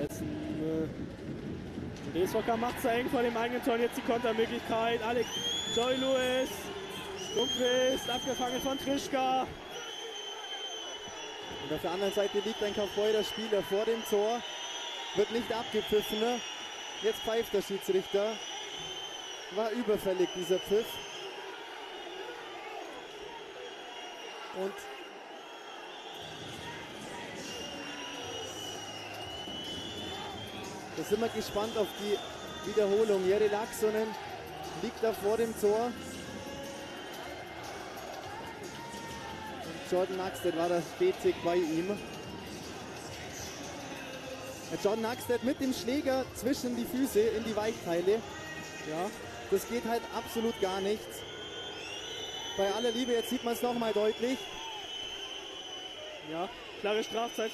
Jetzt äh, DSVK macht es eng vor dem eigenen Tor. Jetzt die Kontermöglichkeit. Alex Joy Lewis. Dunquist abgefangen von Trischka. Und auf der anderen Seite liegt ein Kaufbeurer Spieler vor dem Tor. Wird nicht abgepfiffen. Ne? Jetzt pfeift der Schiedsrichter. War überfällig dieser Pfiff. Und da sind wir gespannt auf die Wiederholung. Jere Laxonen liegt da vor dem Tor. Und Jordan Naxted war das Spitzig bei ihm. John Naxted mit dem Schläger zwischen die Füße in die Weichteile. Ja, das geht halt absolut gar nicht. Bei aller Liebe, jetzt sieht man es nochmal deutlich. Ja, klare Strafzeit.